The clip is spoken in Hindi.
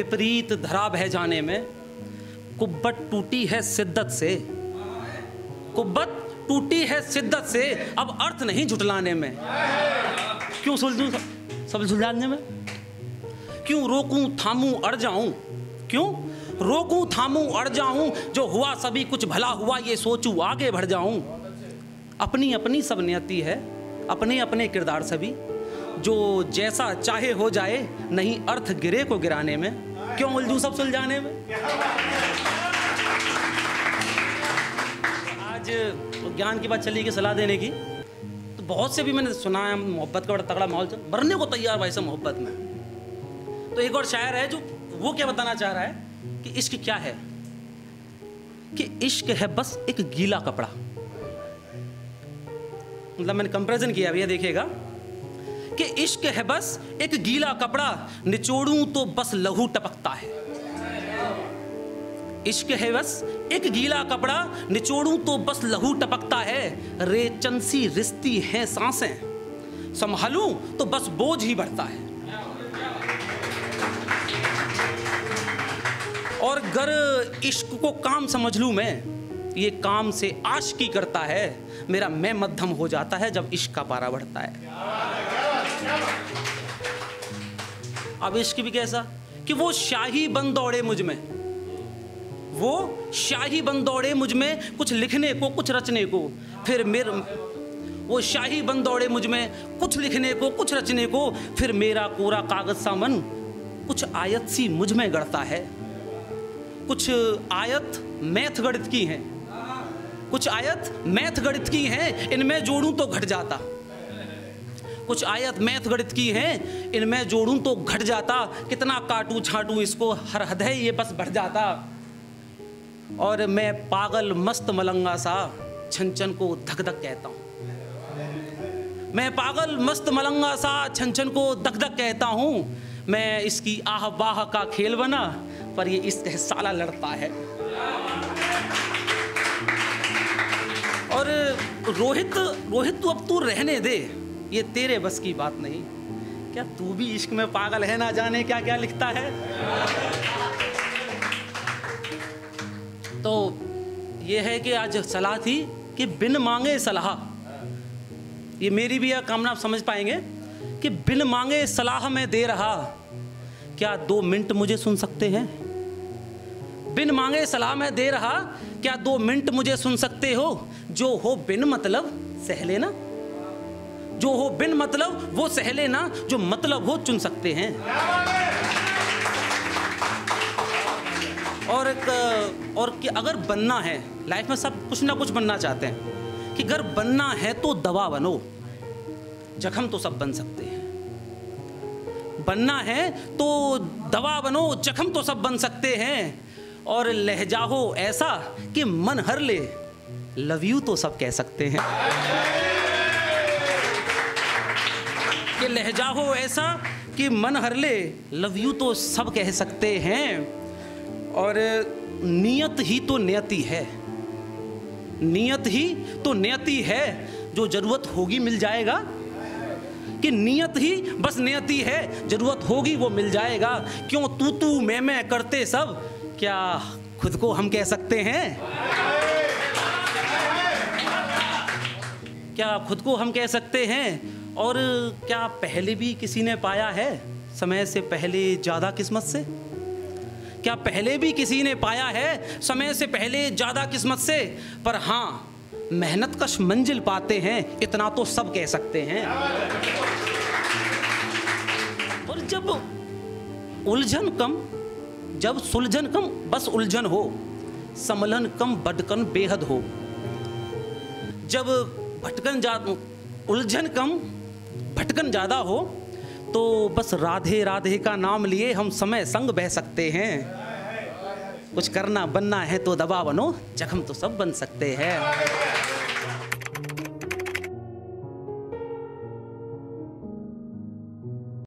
विपरीत धरा बह जाने में कुब्बत टूटी है शिद्दत से। कुब्बत टूटी है शिद्दत से, अब अर्थ नहीं झुटलाने में। क्यों सुलझूं सब सुलझाने में? क्यों रोकूं थामूं अड़ जाऊँ? क्यों रोकूं थामूं अड़ जाऊँ? जो हुआ सभी कुछ भला हुआ, ये सोचूं आगे बढ़ जाऊँ। अपनी अपनी सब नियति है, अपने अपने किरदार सभी। जो जैसा चाहे हो जाए, नहीं अर्थ गिरे को गिराने में। क्यों उलझू सब सुलझाने में? आज ज्ञान की बात चली कि सलाह देने की। तो बहुत से भी मैंने सुना है, मोहब्बत का बड़ा तगड़ा माहौल चल, मरने को तैयार भाई सब मोहब्बत में। तो एक और शायर है जो वो क्या बताना चाह रहा है कि इश्क क्या है? कि इश्क है बस एक गीला कपड़ा। मतलब मैंने कंपेरिजन किया भैया देखिएगा। कि इश्क है बस, एक गीला कपड़ा, निचोड़ूं तो बस लहू टपकता है। इश्क है बस, एक गीला कपड़ा, निचोड़ूं तो बस लहू टपकता है। रेचनसी रिश्ती है साँसें, संभालूं तो बस बोझ ही बढ़ता है। और गर इश्क को काम समझ लूँ मैं, ये काम से आशकी करता है। मेरा मैं मध्यम हो जाता है जब इश्क का पारा बढ़ता है। अब इश्क भी कैसा? कि वो शाही बन दौड़े मुझमें। वो शाही बन दौड़े मुझमें कुछ लिखने को, कुछ रचने को। फिर मेरे, वो शाही बन दौड़े मुझमें कुछ लिखने को, कुछ रचने को। फिर मेरा कोरा कागज़ सा मन कुछ आयत सी मुझमें गढ़ता है। कुछ आयत मैथ गणित की हैं। कुछ आयत मैथ गणित की हैं, इनमें जोड़ूं तो घट जाता। कुछ आयत मैथ गणित की हैं। इनमें जोड़ूं तो घट जाता। कितना काटूं छाटूं, इसको हर हृदय ये बस बढ़ जाता। और मैं पागल मस्त मलंगा सा छन छन को धक धक कहता हूँ। मैं पागल मस्त मलंगा सा छन छन को धक धक कहता हूँ। मैं इसकी आह बाह का खेल बना, पर ये इसके साला लड़ता है। और रोहित रोहित तू अब तू रहने दे। ये तेरे बस की बात नहीं। क्या तू भी इश्क में पागल है ना जाने क्या क्या लिखता है? तो ये है कि आज सलाह थी कि बिन मांगे सलाह। ये मेरी भी यह कामना आप समझ पाएँगे कि बिन मांगे सलाह मैं दे रहा। क्या दो मिनट मुझे सुन सकते हैं? बिन मांगे सलाह मैं दे रहा। क्या दो मिनट मुझे सुन सकते हो? जो हो बिन मतलब सह लेना। जो हो बिन मतलब वो सहले ना, जो मतलब हो चुन सकते हैं। और एक, और कि अगर बनना है, लाइफ में सब कुछ ना कुछ बनना चाहते हैं, कि अगर बनना है तो दवा बनो। जख्म तो सब बन सकते हैं। बनना है तो दवा बनो, जख्म तो सब बन सकते हैं। और लहजा हो ऐसा कि मन हर ले, लव यू तो सब कह सकते हैं। कि लहजा हो ऐसा कि मन हर ले, लव यू तो सब कह सकते हैं। और नियत ही तो नियति है। नियत ही तो नियति है, जो ज़रूरत होगी मिल जाएगा। कि नियत ही बस नियति है, ज़रूरत होगी वो मिल जाएगा। क्यों तू तू मैं मैं करते सब, क्या खुद को हम कह सकते हैं? क्या खुद को हम कह सकते हैं? और क्या पहले भी किसी ने पाया है? समय से पहले ज़्यादा किस्मत से? क्या पहले भी किसी ने पाया है? समय से पहले ज़्यादा किस्मत से? पर हाँ मेहनत कश मंजिल पाते हैं, इतना तो सब कह सकते हैं। और जब उलझन कम, जब सुलझन कम, बस उलझन हो, समलन कम भटकन बेहद हो। जब भटकन जा, उलझन कम भटकन ज़्यादा हो तो बस राधे राधे का नाम लिए हम समय संग बह सकते हैं। कुछ करना बनना है तो दबा बनो, जख्म तो सब बन सकते हैं।